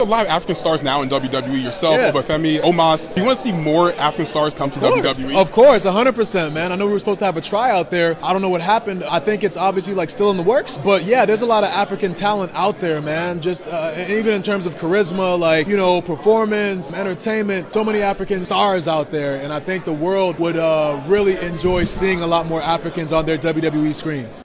A lot of African stars now in WWE. Yourself, Yeah. Obafemi, Omos. Do you want to see more African stars come to of. WWE? Of course, 100%, man. I know we were supposed to have a tryout there. I don't know what happened. I think it's obviously like still in the works. But yeah, there's a lot of African talent out there, man. Just uh, even in terms of charisma, like, you know, performance, entertainment, so many African stars out there. And I think the world would uh, really enjoy seeing a lot more Africans on their WWE screens.